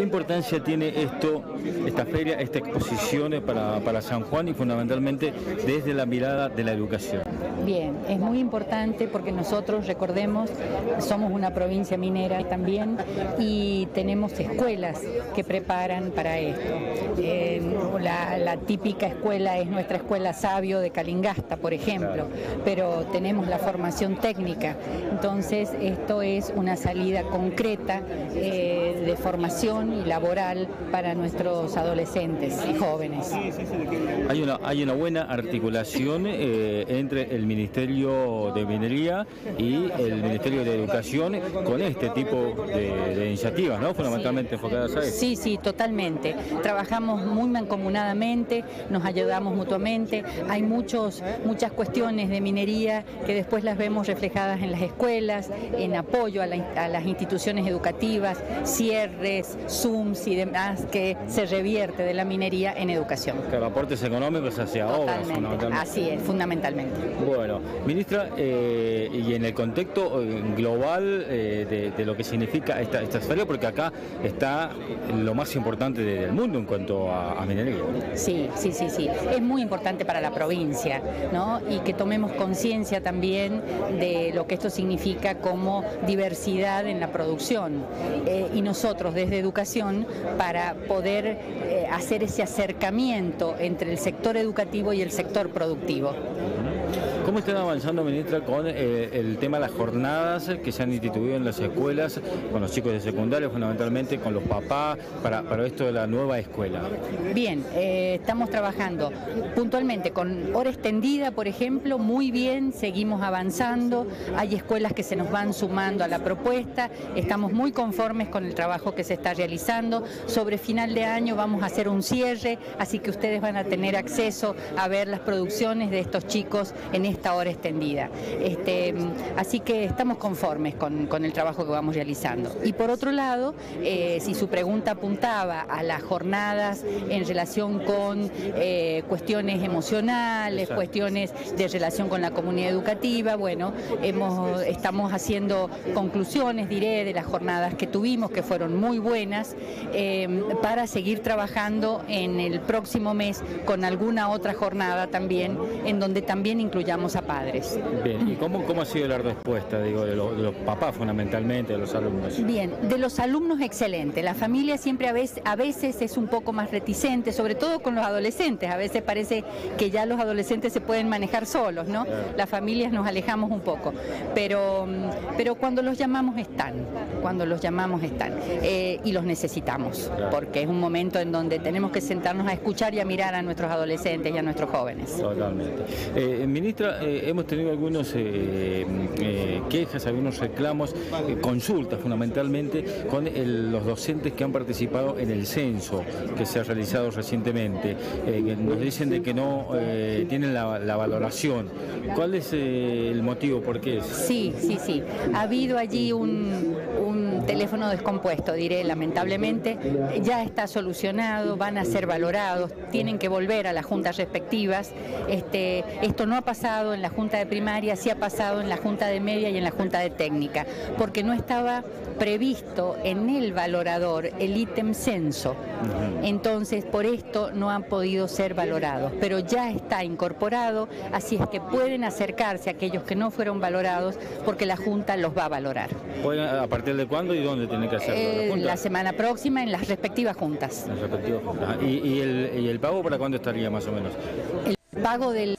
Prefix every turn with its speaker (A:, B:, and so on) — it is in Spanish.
A: ¿Qué importancia tiene esto, esta feria, esta exposición para, para San Juan y fundamentalmente desde la mirada de la educación?
B: Bien, es muy importante porque nosotros, recordemos, somos una provincia minera también y tenemos escuelas que preparan para esto. Eh, la, la, típica escuela es nuestra escuela Sabio de Calingasta, por ejemplo, pero tenemos la formación técnica. Entonces, esto es una salida concreta eh, de formación y laboral para nuestros adolescentes y jóvenes.
A: Hay una, hay una buena articulación eh, entre el Ministerio de Minería y el Ministerio de Educación con este tipo de, iniciativas, ¿no? Fundamentalmente enfocadas a eso.
B: Sí, sí, totalmente. Trabajamos muy mancomunadamente, nos ayudamos mutuamente. Hay muchos, muchas cuestiones de minería que después las vemos reflejadas en las escuelas, en apoyo a, a las instituciones educativas, cierres, Zooms y demás que se revierte de la minería en educación.
A: Claro, aportes económicos hacia obras,
B: fundamentalmente. Así es, fundamentalmente.
A: Bueno, ministra, eh, y en el contexto eh, global eh, de, lo que significa esta, esta feria, porque acá está lo más importante del mundo en cuanto a, minería.
B: Sí, sí, sí, sí. Es muy importante para la provincia, ¿no? Y que tomemos conciencia también de lo que esto significa como diversidad en la producción. y nosotros desde educación, para poder hacer ese acercamiento entre el sector educativo y el sector productivo.
A: ¿Cómo están avanzando, ministra, con eh, el tema de las jornadas que se han instituido en las escuelas, con los chicos de secundaria, fundamentalmente con los papás, para, esto de la nueva escuela?
B: Bien, eh, estamos trabajando puntualmente con hora extendida, por ejemplo, muy bien, seguimos avanzando, hay escuelas que se nos van sumando a la propuesta, estamos muy conformes con el trabajo que se está realizando, sobre final de año vamos a hacer un cierre, así que ustedes van a tener acceso a ver las producciones de estos chicos en esta hora extendida. Este, así que estamos conformes con, el trabajo que vamos realizando. Y por otro lado, eh, si su pregunta apuntaba a las jornadas en relación con eh, cuestiones emocionales, cuestiones de relación con la comunidad educativa, bueno, hemos, estamos haciendo conclusiones, diré, de las jornadas que tuvimos, que fueron muy buenas, eh, para seguir trabajando en el próximo mes con alguna otra jornada también, en donde también incluyamos a padres.
A: Bien, ¿y cómo, cómo ha sido la respuesta, digo, de, los papás fundamentalmente, de los alumnos?
B: Bien, de los alumnos excelente. La familia siempre a veces, a veces es un poco más reticente, sobre todo con los adolescentes. A veces parece que ya los adolescentes se pueden manejar solos, ¿no? Las familias nos alejamos un poco. Pero, pero cuando los llamamos están, cuando los llamamos están. Eh, y los necesitamos, porque es un momento en donde tenemos que sentarnos a escuchar y a mirar a nuestros adolescentes y a nuestros jóvenes.
A: Totalmente. Eh, ministra, eh, hemos tenido algunos eh, eh, quejas, algunos reclamos, consultas fundamentalmente con los docentes que han participado en el censo que se ha realizado recientemente. nos dicen de que no tienen la, valoración. ¿Cuál es el motivo? ¿Por qué?
B: Sí, sí, sí. Ha habido allí un, un teléfono descompuesto, diré, lamentablemente. Ya está solucionado, van a ser valorados, tienen que volver a las juntas respectivas. Este, esto no ha pasado en la Junta de Primaria, sí ha pasado en la Junta de Media y en la Junta de Técnica, porque no estaba previsto en el valorador el ítem censo. Entonces, por esto no han podido ser valorados, pero ya está incorporado, así es que pueden acercarse a aquellos que no fueron valorados porque la Junta los va a valorar.
A: ¿A partir de cuándo y dónde tienen que hacerlo?
B: Eh, la, semana próxima en las respectivas juntas.
A: ¿Y, el, ¿Y el pago para cuándo estaría más o menos?
B: El pago del